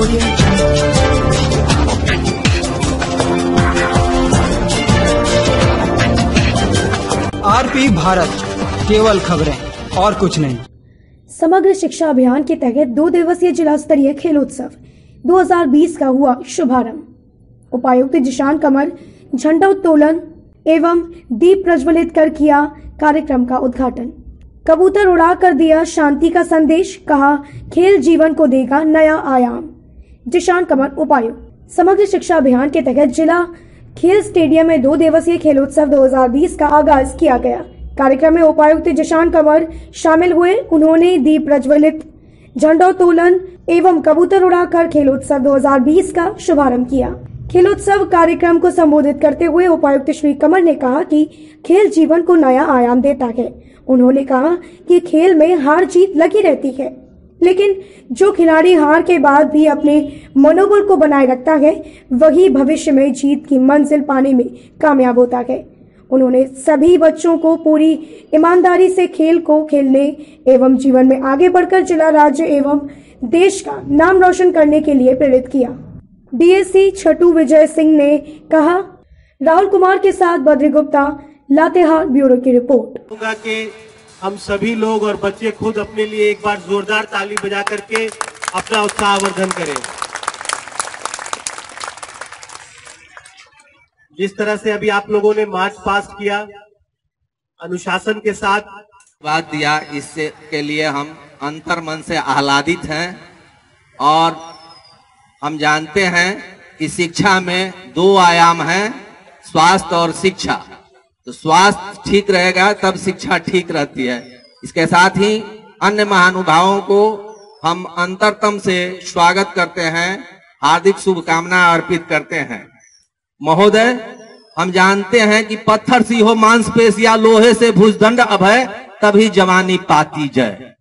RP Bharat, केवल खबरें और कुछ नहीं। समग्र शिक्षा अभियान के तहत दो दिवसीय जिला स्तरीय खेलोत्सव 2020 का हुआ शुभारंभ। उपायुक्त जिशान कमर झंडा उत्तोलन एवं दीप प्रज्वलित कर किया कार्यक्रम का उद्घाटन। कबूतर उड़ा कर दिया शांति का संदेश, कहा, खेल जीवन को देगा नया आयाम। जिशान कमर उपायुक्त। समग्र शिक्षा अभियान के तहत जिला खेल स्टेडियम में दो दिवसीय खेलोत्सव 2020 का आगाज़ किया गया। कार्यक्रम में उपायुक्त जिशान कंवर शामिल हुए। उन्होंने दीप प्रज्वलित झंडोत्तोलन एवं कबूतर उड़ाकर खेलोत्सव 2020 का शुभारंभ किया। खेलोत्सव कार्यक्रम को संबोधित करते हुए उपायुक्त श्री कमर ने कहा कि खेल जीवन को नया आयाम देता है। उन्होंने कहा कि खेल में हार जीत लगी रहती है। लेकिन जो खिलाड़ी हार के बाद भी अपने मनोबल को बनाए रखता है, वही भविष्य में जीत की मंजिल पाने में कामयाब होता है। उन्होंने सभी बच्चों को पूरी ईमानदारी से खेल को खेलने एवं जीवन में आगे बढ़कर जिला, राज्य एवं देश का नाम रोशन करने के लिए प्रेरित किया। डीएससी छटू विजय सिंह ने कहा, राहुल कुमार के साथ बद्री गुप्ता, लातेहार ब्यूरो की रिपोर्ट। हम सभी लोग और बच्चे खुद अपने लिए एक बार जोरदार ताली बजा करके अपना उत्साहवर्धन करें। जिस तरह से अभी आप लोगों ने मार्च पास किया, अनुशासन के साथ बात दिया, इससे के लिए हम अंतर मन से आह्लादित हैं और हम जानते हैं कि शिक्षा में दो आयाम हैं, स्वास्थ्य और शिक्षा। तो स्वास्थ्य ठीक रहेगा, तब शिक्षा ठीक रहती है। इसके साथ ही अन्य महानुभावों को हम अंतरतम से स्वागत करते हैं, हार्दिक शुभकामना अर्पित करते हैं। महोदय, हम जानते हैं कि पत्थर सी हो मांसपेश या लोहे से भूजदंड अभय, तभी जवानी पाती जय